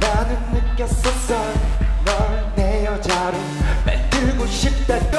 나는 느꼈었어. 널 내 여자로 만들고 싶다.